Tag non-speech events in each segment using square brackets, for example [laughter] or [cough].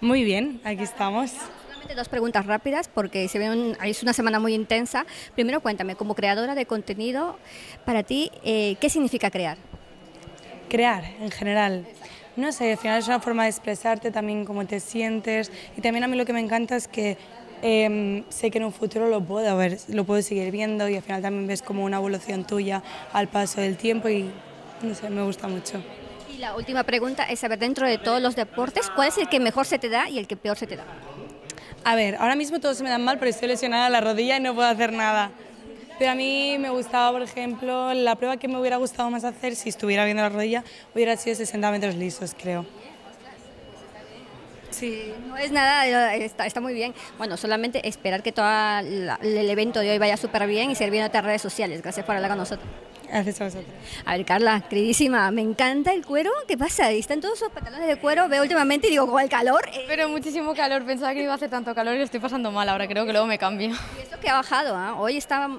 Muy bien, aquí estamos. Solamente dos preguntas rápidas porque se ve un- es una semana muy intensa. Primero, cuéntame, como creadora de contenido, para ti, eh, ¿qué significa crear? Crear, en general. No sé, al final es una forma de expresarte también cómo te sientes. Y también a mí lo que me encanta es que em, sé que en un futuro lo puedo ver, lo puedo seguir viendo y al final también ves como una evolución tuya al paso del tiempo y no sé, me gusta mucho. Y la última pregunta es saber, dentro de todos los deportes, ¿cuál es el que mejor se te da y el que peor se te da? A ver, ahora mismo todos se me dan mal, pero estoy lesionada a la rodilla y no puedo hacer nada. Pero a mí me gustaba, por ejemplo, la prueba que me hubiera gustado más hacer si estuviera viendo la rodilla hubiera sido 60 metros lisos, creo. Sí, no es nada, está, está muy bien. Bueno, solamente esperar que todo el evento de hoy vaya súper bien y seguir viendo otras redes sociales. Gracias por hablar con nosotros. Gracias a vosotros. A ver, Carla, queridísima, me encanta el cuero. ¿Qué pasa? Están todos esos pantalones de cuero. Veo últimamente y digo, con el calor. eh, Pero muchísimo calor, pensaba que iba a hacer tanto calor y lo estoy pasando mal, ahora creo que luego me cambio. y esto que ha bajado, ¿ah? Hoy estaba...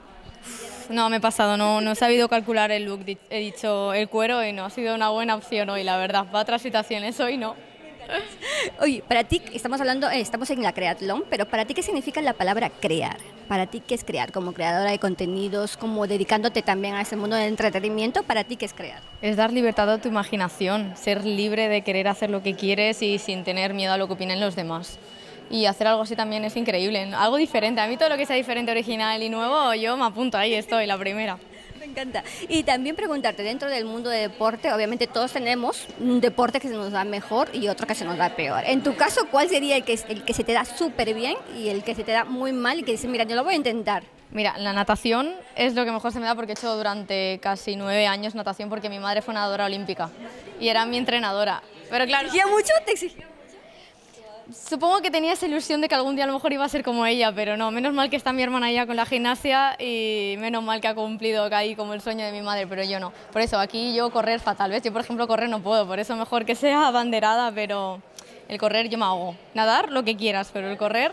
No, me he pasado, no, no he sabido calcular el look, he dicho el cuero y no ha sido una buena opción hoy, la verdad. Para otras situaciones hoy no. [laughs] Oye, para ti, estamos hablando, eh, estamos en la creatlón, pero para ti, ¿qué significa la palabra crear? Para ti, ¿qué es crear? Como creadora de contenidos, como dedicándote también a ese mundo del entretenimiento, ¿para ti qué es crear? Es dar libertad a tu imaginación, ser libre de querer hacer lo que quieres y sin tener miedo a lo que opinen los demás. Y hacer algo así también es increíble, algo diferente. A mí todo lo que sea diferente, original y nuevo, yo me apunto ahí, estoy, la primera. Encanta. Y también preguntarte, dentro del mundo de deporte, obviamente todos tenemos un deporte que se nos da mejor y otro que se nos da peor. En tu caso, ¿cuál sería el que, el que se te da súper bien y el que se te da muy mal y que dices, mira, yo lo voy a intentar? Mira, la natación es lo que mejor se me da porque he hecho durante casi nueve años natación porque mi madre fue nadadora olímpica y era mi entrenadora. Pero claro, ¿Exigía mucho? ¿Te exigía? Supongo que tenía esa ilusión de que algún día a lo mejor iba a ser como ella, pero no, menos mal que está mi hermana ya con la gimnasia y menos mal que ha cumplido ahí como el sueño de mi madre, pero yo no. Por eso aquí yo correr fatal, ¿ves? Yo por ejemplo correr no puedo, por eso mejor que sea abanderada, pero el correr yo me hago. Nadar lo que quieras, pero el correr...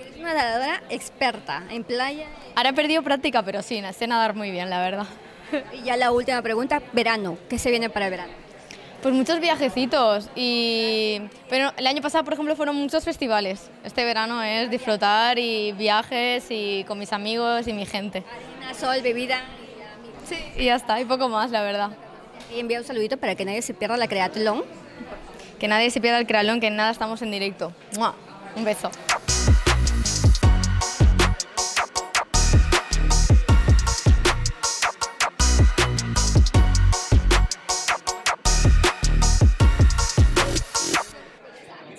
Eres una nadadora experta en playa. Ahora he perdido práctica, pero sí, sé nadar muy bien, la verdad. Y ya la última pregunta, verano. ¿Qué se viene para el verano? Pues muchos viajecitos y pero el año pasado por ejemplo fueron muchos festivales. Este verano es disfrutar y viajes y con mis amigos y mi gente. Harina, sol, bebida. Sí, y ya está, y poco más, la verdad. Y envía un saludito para que nadie se pierda la creatlón. Que nadie se pierda el crealón, que en nada estamos en directo. ¡Mua! Un beso.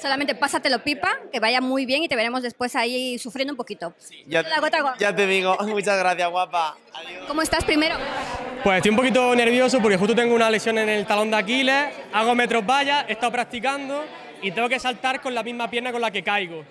Solamente pásatelo pipa, que vaya muy bien y te veremos después ahí sufriendo un poquito. Ya, La gota a gota. ya te digo, [laughs] muchas gracias, guapa. Adiós. ¿Cómo estás primero? Pues estoy un poquito nervioso porque justo tengo una lesión en el talón de Aquiles, hago metros vallas, he estado practicando y tengo que saltar con la misma pierna con la que caigo.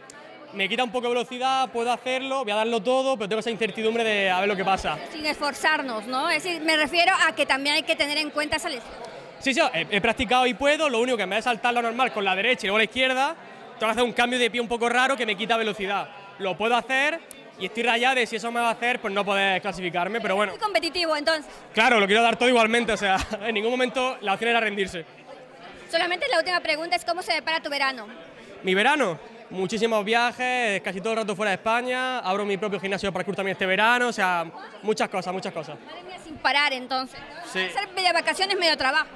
Me quita un poco de velocidad, puedo hacerlo, voy a darlo todo, pero tengo esa incertidumbre de a ver lo que pasa. Sin esforzarnos, ¿no? Es decir, me refiero a que también hay que tener en cuenta esa lesión. Sí, sí, he, he practicado y puedo, lo único que en vez de saltar lo normal con la derecha y luego la izquierda, tengo que hacer un cambio de pie un poco raro que me quita velocidad. Lo puedo hacer y estoy rayado de si eso me va a hacer, pues no poder clasificarme, pero bueno, Muy competitivo, entonces. claro, lo quiero dar todo igualmente, o sea, [laughs] en ningún momento la opción era rendirse. Solamente la última pregunta es cómo se depara tu verano. Mi verano, muchísimos viajes, casi todo el rato fuera de España, abro mi propio gimnasio de parkour también este verano, o sea, muchas cosas, muchas cosas. Madre mía, sin parar entonces. ¿no? Sí. Hacer media vacaciones, medio trabajo.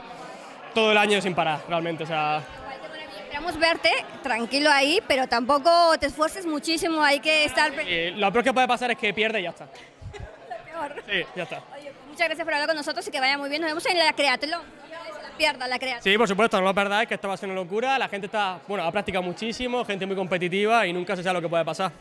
Todo el año sin parar, realmente, o sea, Esperamos verte tranquilo ahí, pero tampoco te esfuerces muchísimo, hay que estar... lo peor que puede pasar es que pierde y ya está. [laughs] peor. Sí, ya está. Oye, muchas gracias por hablar con nosotros y que vaya muy bien. Nos vemos en la Creatlón. Se la pierda la Creatlón. Sí, por supuesto, no lo perdáis, que esto va a ser una locura, la gente está, bueno, ha practicado muchísimo, gente muy competitiva y nunca se sabe lo que puede pasar.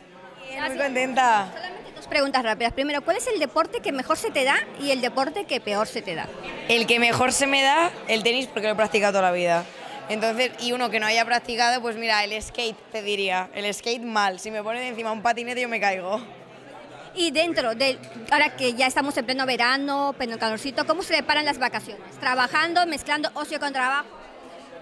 Muy contenta. Solamente dos preguntas rápidas. Primero, ¿cuál es el deporte que mejor se te da y el deporte que peor se te da? El que mejor se me da, el tenis, porque lo he practicado toda la vida. Entonces, y uno que no haya practicado, pues mira, el skate, te diría. El skate mal. Si me ponen encima un patinete, yo me caigo. Y dentro de, ahora que ya estamos en pleno verano, pleno calorcito, ¿cómo se preparan las vacaciones? ¿Trabajando, mezclando ocio con trabajo?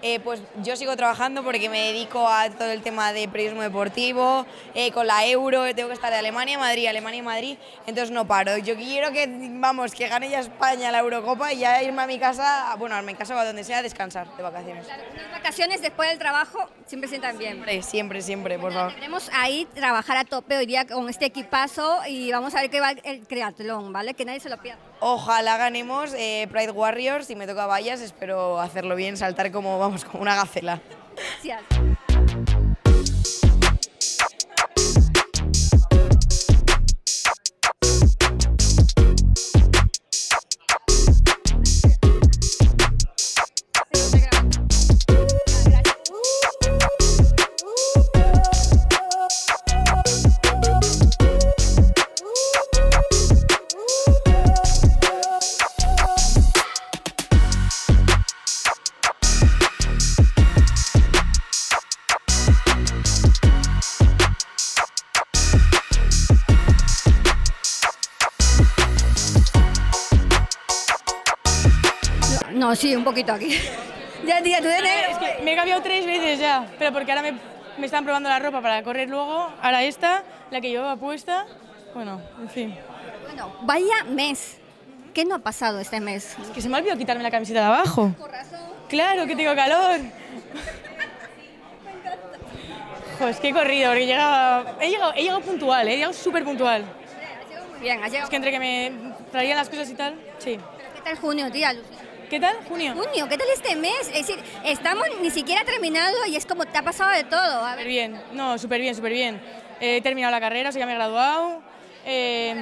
Eh, pues yo sigo trabajando porque me dedico a todo el tema de periodismo deportivo, eh, con la Euro, tengo que estar de Alemania a Madrid, Alemania a Madrid, entonces no paro. Yo quiero que, vamos, que gane ya España la Eurocopa y ya irme a mi casa, bueno, a mi casa o a donde sea, a descansar de vacaciones. Unas vacaciones después del trabajo siempre sientan bien. Siempre, siempre, siempre, por favor. Queremos ahí trabajar a tope hoy día con este equipazo y vamos a ver qué va el triatlón, ¿vale? Que nadie se lo pierda. Ojalá ganemos eh, Pride Warriors, si me toca vallas, espero hacerlo bien, saltar como, vamos, como una gacela. Gracias. Sí, un poquito aquí. [laughs] Ya, tía, tú de negro. Es que me he cambiado tres veces ya, pero porque ahora me, me están probando la ropa para correr luego, ahora esta, la que llevaba puesta, bueno, en fin. Bueno, vaya mes. ¿Qué no ha pasado este mes? Es que se me ha olvidado quitarme la camiseta de abajo. Claro que tengo calor. Pues que he corrido, porque llegaba, he, llegado, he llegado puntual, ¿eh? he llegado súper puntual. Muy bien, has llegado. Es que entre que me traían las cosas y tal, sí. ¿Qué tal junio, tía? Lucía? ¿Qué tal? Junio. Junio, ¿qué tal este mes? Es decir, estamos ni siquiera terminado y es como te ha pasado de todo. Súper bien, no, súper bien, súper bien. He terminado la carrera, o sea, ya me he graduado. Eh,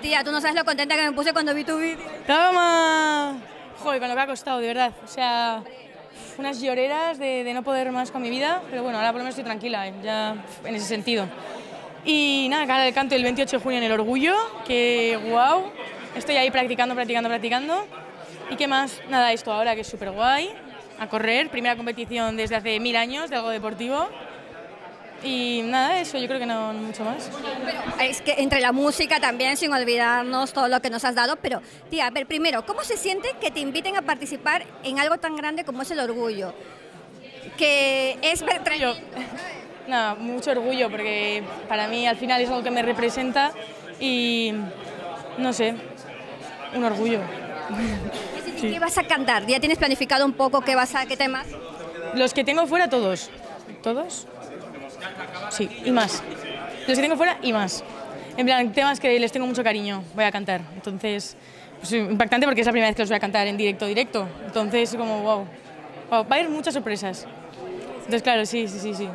tía, tú no sabes lo contenta que me puse cuando vi tu vídeo. ¡Toma! Joder, con lo que ha costado, de verdad. O sea, unas lloreras de, de no poder más con mi vida, pero bueno, ahora por lo menos estoy tranquila, eh, ya en ese sentido. Y nada, cara del canto el 28 de junio en el Orgullo, que wow, estoy ahí practicando, practicando, practicando. ¿Y qué más? Nada, esto ahora que es súper guay, a correr, primera competición desde hace mil años de algo deportivo. Y nada, eso, yo creo que no, no mucho más. Es que entre la música también, sin olvidarnos todo lo que nos has dado, pero tía, a ver, primero, ¿cómo se siente que te inviten a participar en algo tan grande como es el orgullo? Que es [laughs] nada, mucho orgullo porque para mí al final es algo que me representa y no sé, un orgullo. [laughs] ¿Qué vas a cantar? ¿Ya tienes planificado un poco qué vas a, qué temas? Los que tengo fuera, todos. ¿Todos? Sí, y más. Los que tengo fuera y más. En plan, temas que les tengo mucho cariño, voy a cantar. Entonces, pues, impactante porque es la primera vez que los voy a cantar en directo, directo. Entonces, como, wow. wow. Va a haber muchas sorpresas. Entonces, claro, sí, sí, sí, sí.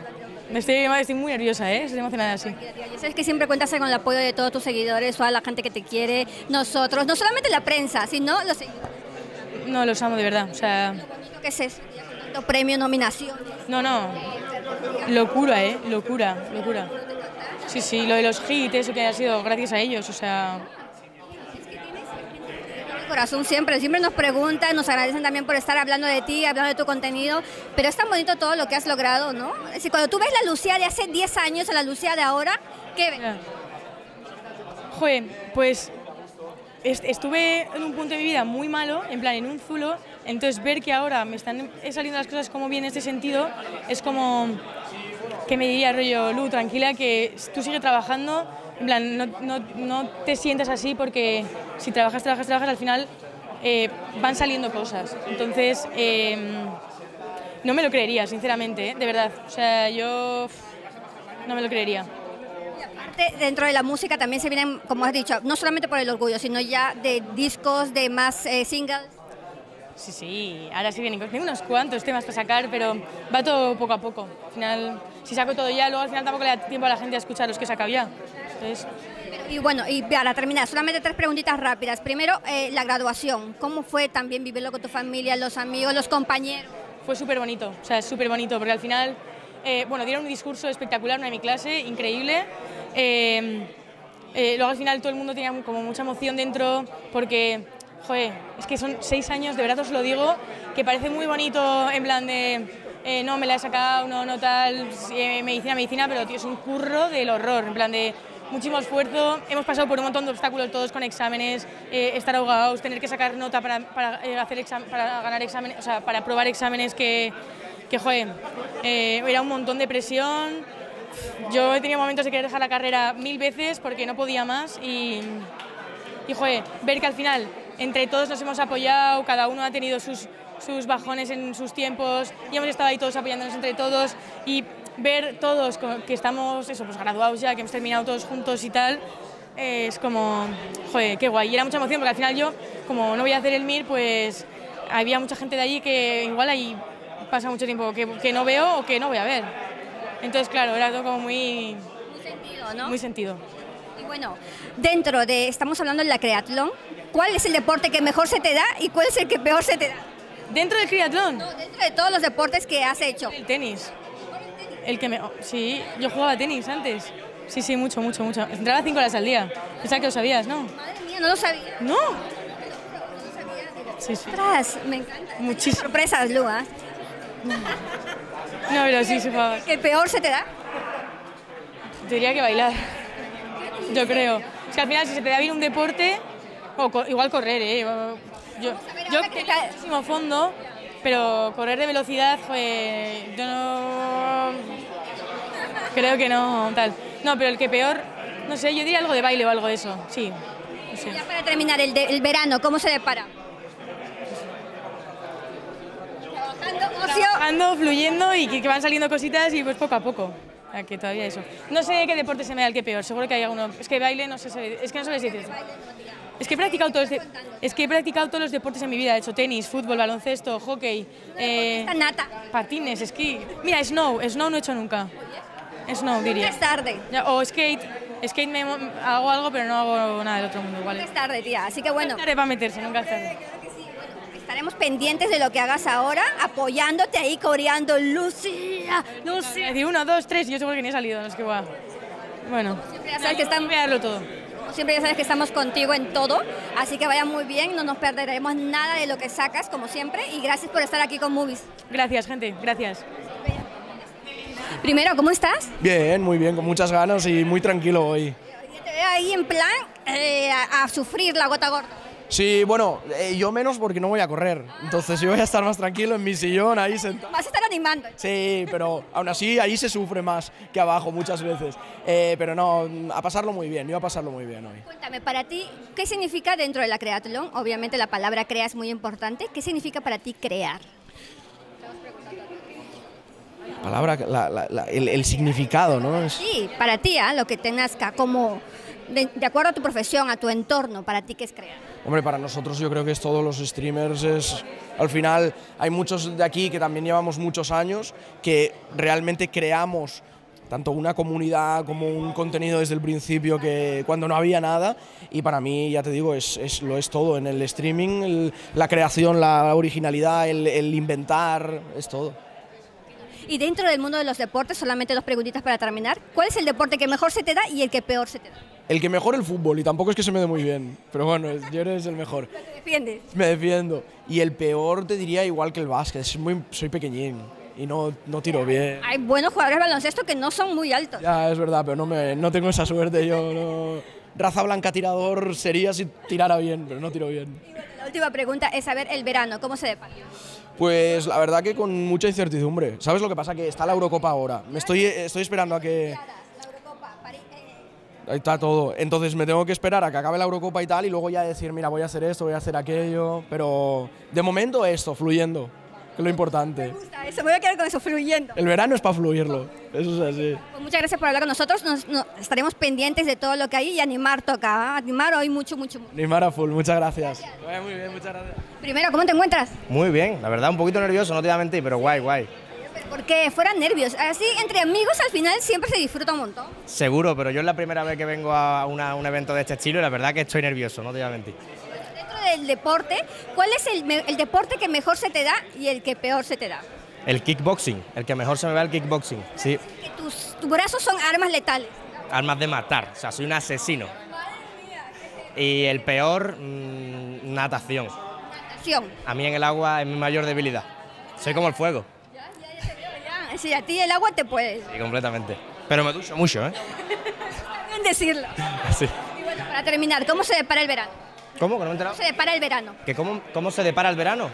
Estoy, estoy muy nerviosa, ¿eh? Estoy emocionada, sí. Ya sabes que siempre cuentas con el apoyo de todos tus seguidores, toda la gente que te quiere, nosotros, no solamente la prensa, sino los seguidores. No, los amo de verdad. O sea, que es eso, tanto premio, nominación. no, no. Locura, ¿eh? Locura, locura. Sí, sí, lo de los hits, eso que ha sido gracias a ellos, o sea... corazón siempre, siempre nos preguntan, nos agradecen también por estar hablando de ti, hablando de tu contenido, pero es tan bonito todo lo que has logrado, ¿no? Es decir, cuando tú ves la Lucía de hace 10 años a la Lucía de ahora, ¿qué ves? Joder, pues estuve en un punto de mi vida muy malo, en plan en un zulo, entonces ver que ahora me están saliendo las cosas como bien en este sentido, es como que me diría rollo, Lu, tranquila, que tú sigue trabajando, en plan, no, no, te sientas así porque si trabajas, trabajas, trabajas, al final eh, van saliendo cosas. Entonces, eh, no me lo creería, sinceramente, ¿eh? de verdad. O sea, yo no me lo creería. Aparte, dentro de la música también se vienen, como has dicho, no solamente por el orgullo, sino ya de discos, de más eh, singles. Sí, sí, ahora sí vienen. Tengo unos cuantos temas para sacar, pero va todo poco a poco. Al final, si saco todo ya, luego al final tampoco le da tiempo a la gente a escuchar los que he sacado ya. Entonces, Y bueno, y para terminar, solamente tres preguntitas rápidas. Primero, eh, la graduación. ¿Cómo fue también vivirlo con tu familia, los amigos, los compañeros? fue súper bonito, o sea, súper bonito, porque al final, eh, bueno, dieron un discurso espectacular, una de mi clase, increíble. Eh, eh, luego al final todo el mundo tenía como mucha emoción dentro, porque, joder, es que son seis años, de verdad os lo digo, que parece muy bonito en plan de, eh, no, me la he sacado, no, no tal, eh, medicina, medicina, pero tío, es un curro del horror, en plan de muchísimo esfuerzo, hemos pasado por un montón de obstáculos todos con exámenes, eh, estar ahogados, tener que sacar nota para, para, eh, hacer exam- para ganar exámenes, o sea, para probar exámenes que, que joder, eh, era un montón de presión. Yo he tenido momentos de querer dejar la carrera mil veces porque no podía más y, y joder, ver que al final entre todos nos hemos apoyado, cada uno ha tenido sus, sus bajones en sus tiempos y hemos estado ahí todos apoyándonos entre todos y ver todos que estamos eso, pues graduados ya, que hemos terminado todos juntos y tal, es como, joder, qué guay. Y era mucha emoción porque al final yo, como no voy a hacer el MIR, pues había mucha gente de allí que igual ahí pasa mucho tiempo que, que no veo o que no voy a ver. Entonces, claro, era todo como muy, Muy sentido, ¿no? muy sentido. Y bueno, dentro de, estamos hablando de la creatlón, ¿cuál es el deporte que mejor se te da y cuál es el que peor se te da? Dentro del triatlón, No, dentro de todos los deportes que has hecho. el tenis. El que me... oh, sí, yo jugaba tenis antes. Sí, sí, mucho, mucho, mucho. Entraba cinco horas al día. Pensaba que lo sabías, ¿no? Madre mía, no lo sabía. ¿No? Sí, sí. Ostras, me encanta. Muchísimo. Sorpresas, Lu, ¿ah? No, pero sí, sí jugaba. ¿El peor se te da? Diría que bailar. Yo creo. Es que al final, si se te da bien un deporte, o co- igual correr, ¿eh? Yo, yo tenía muchísimo fondo, pero correr de velocidad, pues yo no. Creo que no, tal. No, pero el que peor, no sé, yo diría algo de baile o algo de eso, sí. No sé. Ya para terminar, el, de- el verano, ¿cómo se depara? Trabajando, ocio. Ando fluyendo y que, que van saliendo cositas y pues poco a poco. Que todavía eso. No sé qué deporte se me da el que peor, seguro que hay alguno. Es que baile no sé, es que no sé decir. Es que he practicado todos, de- es que he practicado todos los deportes en mi vida, he hecho tenis, fútbol, baloncesto, hockey, eh, nata. patines, esquí. Mira, snow, snow no he hecho nunca. Snow diría. Nunca es tarde. O skate, skate me, hago algo pero no hago nada del otro mundo, Nunca ¿vale? es tarde, tía. Así que bueno, Estaré para meterse, nunca es tarde. Estaremos pendientes de lo que hagas ahora, apoyándote ahí, coreando Lucía, Lucía. Decir, uno, dos, tres, y yo seguro que ni he salido, no es que guau. Bueno, ya sabes que están- voy a darlo todo. Siempre ya sabes que estamos contigo en todo, así que vaya muy bien, no nos perderemos nada de lo que sacas, como siempre, y gracias por estar aquí con Movies. Gracias, gente, gracias. Primero, ¿cómo estás? Bien, muy bien, con muchas ganas y muy tranquilo hoy. Te veo ahí en plan eh, a, a sufrir la gota gorda. Sí, bueno, eh, yo menos porque no voy a correr. Entonces yo voy a estar más tranquilo en mi sillón ahí sentado. Vas a estar animando. Sí, pero aún así ahí se sufre más que abajo muchas veces. Eh, pero no, a pasarlo muy bien, yo a pasarlo muy bien hoy. Cuéntame, para ti, ¿qué significa dentro de la creatlón? Obviamente la palabra crea es muy importante. ¿Qué significa para ti crear? Palabra, la- la- la- el, el significado, ¿no? Sí, para ti, ¿ah? lo que te nazca, como de, de acuerdo a tu profesión, a tu entorno, para ti, ¿qué es crear? Hombre, para nosotros yo creo que es todos los streamers, es, al final hay muchos de aquí que también llevamos muchos años, que realmente creamos tanto una comunidad como un contenido desde el principio que cuando no había nada y para mí ya te digo es, es- lo es todo. En el streaming la creación la originalidad el inventar es todo Y dentro del mundo de los deportes, solamente dos preguntitas para terminar. ¿Cuál es el deporte que mejor se te da y el que peor se te da? el que mejor el fútbol y tampoco es que se me dé muy bien pero bueno yo es el mejor ¿Te defiendes? me defiendo y el peor te diría igual que el básquet es muy, soy pequeñín y no, no tiro bien Hay buenos jugadores de baloncesto que no son muy altos. Ya, es verdad, pero no, me, no tengo esa suerte. Yo no... Raza blanca tirador sería si tirara bien, pero no tiro bien. La última pregunta es saber el verano, ¿cómo se depara? Pues la verdad que con mucha incertidumbre. ¿Sabes lo que pasa? Que está la Eurocopa ahora. Me estoy, estoy esperando a que... Eh, Ahí está todo. Entonces me tengo que esperar a que acabe la Eurocopa y tal y luego ya decir, mira, voy a hacer esto, voy a hacer aquello. Pero de momento esto, fluyendo, es lo importante. me gusta eso, me voy a quedar con eso, fluyendo. El verano es para fluirlo. Eso es así. Pues muchas gracias por hablar con nosotros. Nos, nos- estaremos pendientes de todo lo que hay y animar toca. ¿ah? Animar hoy mucho, mucho, mucho. Neymar a full, muchas gracias. Vaya muy bien, muchas gracias. Primero, ¿cómo te encuentras? Muy bien, la verdad un poquito nervioso, no te voy a mentir, pero guay, guay. Porque fuera nervios. Así, entre amigos, al final siempre se disfruta un montón. Seguro, pero yo es la primera vez que vengo a una- un evento de este estilo y la verdad que estoy nervioso, no te voy a mentir. Del deporte, ¿cuál es el, el deporte que mejor se te da y el que peor se te da? El kickboxing, el que mejor se me va el kickboxing, sí. Que tus, tus brazos son armas letales. Armas de matar, o sea, soy un asesino. Y el peor, mm, natación. Acción. A mí en el agua es mi mayor debilidad. Soy como el fuego, Ya, Si a ti el agua te puede. sí, completamente. Pero me ducho mucho, ¿eh? [laughs] decirlo. [laughs] Sí. Y bueno, para terminar, ¿cómo se depara el verano? ¿Cómo? ¿Que no me? ¿Cómo se depara el verano? ¿Que cómo, ¿Cómo se depara el verano?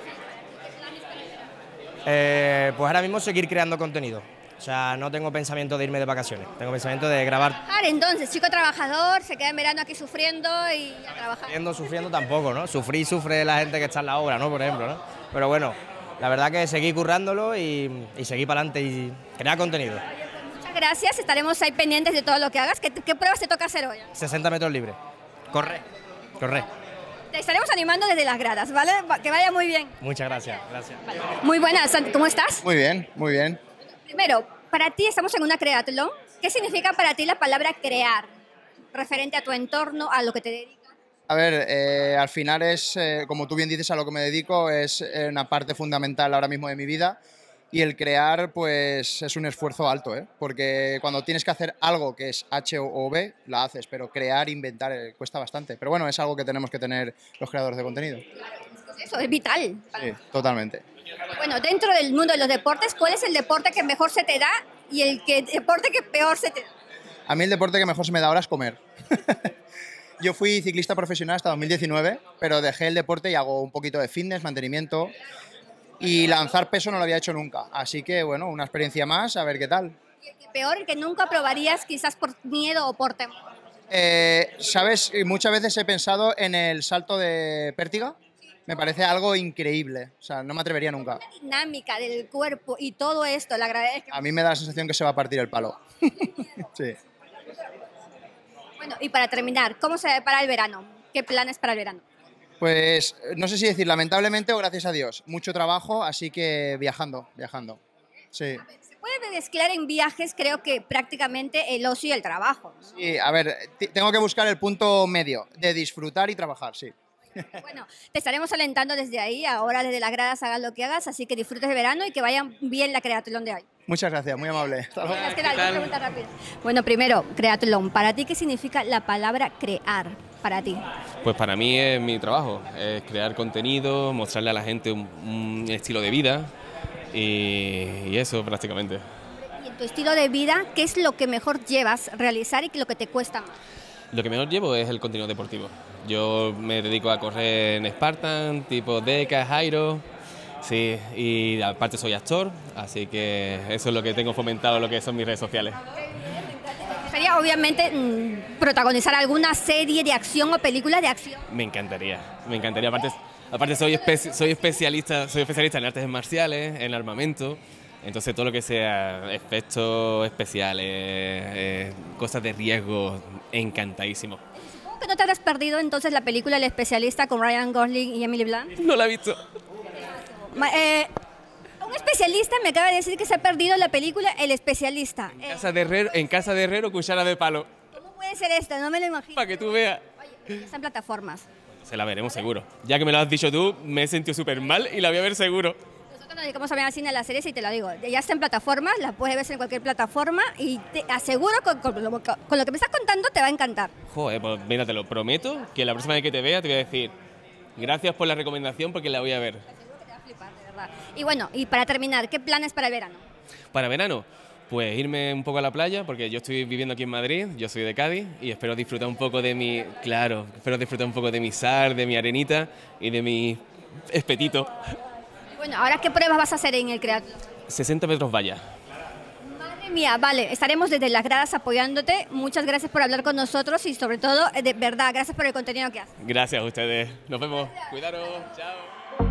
Eh, pues ahora mismo seguir creando contenido. O sea, no tengo pensamiento de irme de vacaciones. Tengo pensamiento de grabar entonces, chico trabajador, se queda en verano aquí sufriendo y a trabajar. sufriendo, sufriendo tampoco, ¿no? Sufrir sufre la gente que está en la obra, ¿no? Por ejemplo, ¿no? Pero bueno, la verdad que seguir currándolo y, y seguir para adelante y crear contenido. Muchas gracias, estaremos ahí pendientes de todo lo que hagas. ¿Qué, qué pruebas te toca hacer hoy? 60 metros libres. Corre, corre. Te estaremos animando desde las gradas, ¿vale? Va- Que vaya muy bien. Muchas gracias, gracias. Muy buenas, Santi, ¿cómo estás? Muy bien, muy bien. Primero, para ti estamos en una creatlón. ¿Qué significa para ti la palabra crear? Referente a tu entorno, a lo que te dedicas. A ver, eh, al final es, eh, como tú bien dices, a lo que me dedico, es eh, una parte fundamental ahora mismo de mi vida. Y el crear, pues es un esfuerzo alto, ¿eh? porque cuando tienes que hacer algo que es H o B, la haces, pero crear, inventar, eh, cuesta bastante. Pero bueno, es algo que tenemos que tener los creadores de contenido. Eso es vital. Sí, totalmente. Bueno, dentro del mundo de los deportes, ¿cuál es el deporte que mejor se te da y el que, deporte que peor se te da? A mí el deporte que mejor se me da ahora es comer. [laughs] Yo fui ciclista profesional hasta 2019, pero dejé el deporte y hago un poquito de fitness, mantenimiento. Y lanzar peso no lo había hecho nunca. Así que, bueno, una experiencia más, a ver qué tal. Y el que peor, el que nunca probarías quizás por miedo o por temor. Eh, ¿Sabes? Muchas veces he pensado en el salto de pértiga. Me parece algo increíble. O sea, no me atrevería nunca. La dinámica del cuerpo y todo esto, la agradezco. A mí me da la sensación que se va a partir el palo. [laughs] sí. Bueno, y para terminar, ¿cómo se ve para el verano? ¿Qué planes para el verano? Pues no sé si decir lamentablemente o gracias a Dios. Mucho trabajo, así que viajando, viajando. Sí. Se puede mezclar en viajes, creo que prácticamente el ocio y el trabajo. ¿no? Sí, a ver, tengo que buscar el punto medio de disfrutar y trabajar, sí. [laughs] Bueno, te estaremos alentando desde ahí, ahora desde las gradas hagas lo que hagas, así que disfrutes el verano y que vaya bien la creatlón de hoy. Muchas gracias, muy amable. Bueno, primero, creatlón. ¿Para ti qué significa la palabra crear? Para ti. Pues para mí es mi trabajo, es crear contenido, mostrarle a la gente un, un estilo de vida y, y eso prácticamente. Y en tu estilo de vida, ¿qué es lo que mejor llevas realizar y lo que te cuesta más? Lo que mejor llevo es el contenido deportivo. Yo me dedico a correr en Spartan, tipo Deca, Jairo, sí, y aparte soy actor, así que eso es lo que tengo fomentado, lo que son mis redes sociales. Sería obviamente mm, protagonizar alguna serie de acción o película de acción. Me encantaría, me encantaría. Aparte, aparte soy, espe- soy, especialista, soy especialista en artes marciales, en armamento, entonces todo lo que sea efectos especiales, eh, cosas de riesgo, encantadísimo. Que no te habrás perdido entonces la película El especialista con Ryan Gosling y Emily Blunt. No la he visto. Eh, especialista me acaba de decir que se ha perdido la película El especialista. En Eh, casa de herrero, en casa de herrero cuchara de palo, ¿Cómo puede ser esto? No me lo imagino. para que tú veas. Oye, está en plataformas. Se la veremos seguro. Ya que me lo has dicho tú, me he sentido súper mal y la voy a ver seguro. Nosotros nos dedicamos a ver al cine, a las series y te lo digo. Ya está en plataformas, la puedes ver en cualquier plataforma y te aseguro con, con lo, con lo que me estás contando te va a encantar. Joder, pues mira, te lo prometo, que la próxima vez que te vea te voy a decir gracias por la recomendación porque la voy a ver. Te va a flipar, de verdad. Y bueno, y para terminar, ¿qué planes para el verano? Para verano, pues irme un poco a la playa, porque yo estoy viviendo aquí en Madrid, yo soy de Cádiz, y espero disfrutar un poco de mi, claro, espero disfrutar un poco de mi sal, de mi arenita y de mi espetito. Y bueno, ahora qué pruebas vas a hacer en el creatlón. 60 metros valla. Madre mía, vale, estaremos desde las gradas apoyándote. Muchas gracias por hablar con nosotros y sobre todo, eh, de verdad, gracias por el contenido que haces. Gracias a ustedes. Nos vemos. Cuidaros. Chao.